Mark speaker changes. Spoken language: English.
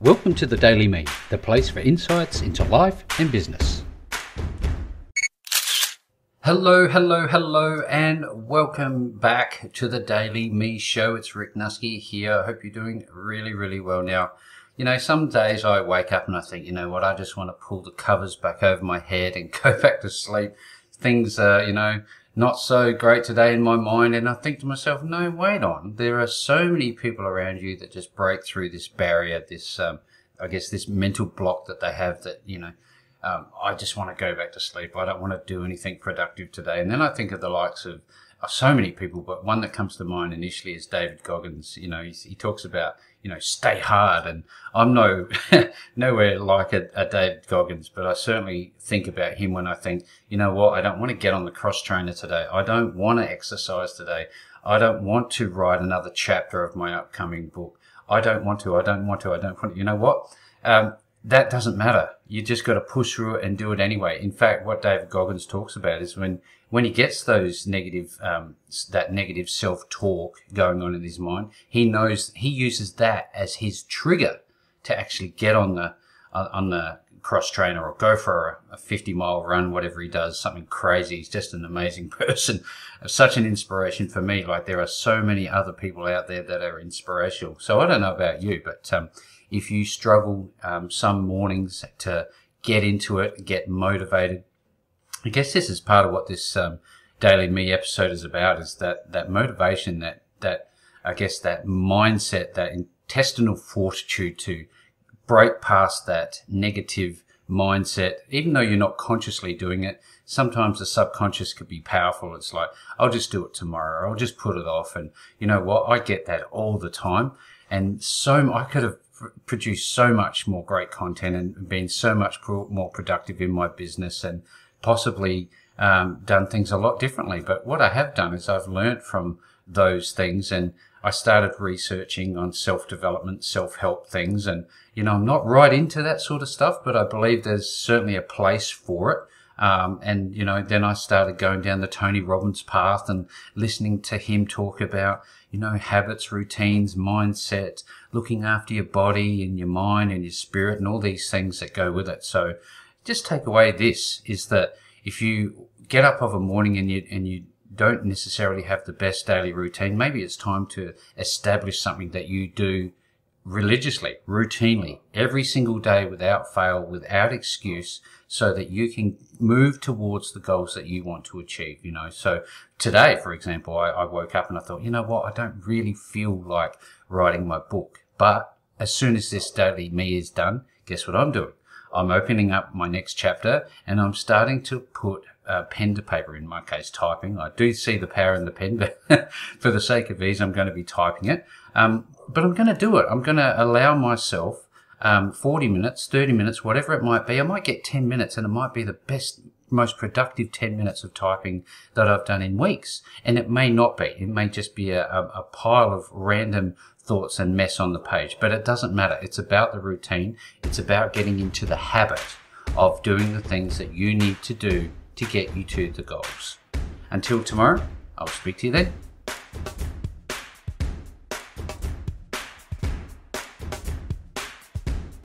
Speaker 1: Welcome to the Daily Me, the place for insights into life and business. Hello, hello, hello, and welcome back to the Daily Me Show. It's Rick Nusky here. I hope you're doing really, really well now. You know, some days I wake up and I think, you know what, I just want to pull the covers back over my head and go back to sleep. Things are, you know, not so great today in my mind. And I think to myself, no, wait on. There are so many people around you that just break through this barrier, this, um, I guess, this mental block that they have that, you know, um, I just want to go back to sleep. I don't want to do anything productive today. And then I think of the likes of, of so many people, but one that comes to mind initially is David Goggins. You know, he, talks about, you know, stay hard. And I'm no nowhere like a, a, David Goggins, but I certainly think about him when I think, you know what, I don't want to get on the cross trainer today. I don't want to exercise today. I don't want to write another chapter of my upcoming book. I don't want to. I don't want to. I don't want to. You know what? Um, that doesn't matter. You just got to push through it and do it anyway. In fact, what David Goggins talks about is when when he gets those negative, um, that negative self-talk going on in his mind, he knows he uses that as his trigger to actually get on the, uh, on the cross trainer or go for a, a 50 mile run, whatever he does, something crazy. He's just an amazing person. Such an inspiration for me. Like there are so many other people out there that are inspirational. So I don't know about you, but, um, if you struggle, um, some mornings to get into it, get motivated, I guess this is part of what this um, Daily Me episode is about is that, that motivation, that, that, I guess that mindset, that intestinal fortitude to break past that negative mindset, even though you're not consciously doing it. Sometimes the subconscious could be powerful. It's like, I'll just do it tomorrow. I'll just put it off. And you know what? I get that all the time. And so I could have produced so much more great content and been so much more productive in my business and possibly um, done things a lot differently. But what I have done is I've learned from those things and I started researching on self development, self help things. And, you know, I'm not right into that sort of stuff, but I believe there's certainly a place for it. Um, and, you know, then I started going down the Tony Robbins path and listening to him talk about, you know, habits, routines, mindset, looking after your body and your mind and your spirit and all these things that go with it. So just take away this is that if you get up of a morning and you, and you don't necessarily have the best daily routine, maybe it's time to establish something that you do religiously, routinely, every single day without fail, without excuse, so that you can move towards the goals that you want to achieve, you know. So today, for example, I, I woke up and I thought, you know what, I don't really feel like writing my book. But as soon as this daily me is done, guess what I'm doing? I'm opening up my next chapter and I'm starting to put uh, pen to paper, in my case, typing. I do see the power in the pen, but for the sake of ease, I'm going to be typing it. Um, but I'm going to do it. I'm going to allow myself um, 40 minutes, 30 minutes, whatever it might be. I might get 10 minutes and it might be the best, most productive 10 minutes of typing that I've done in weeks. And it may not be. It may just be a, a, pile of random thoughts and mess on the page, but it doesn't matter. It's about the routine. It's about getting into the habit of doing the things that you need to do to get you to the goals. Until tomorrow, I'll speak to you then.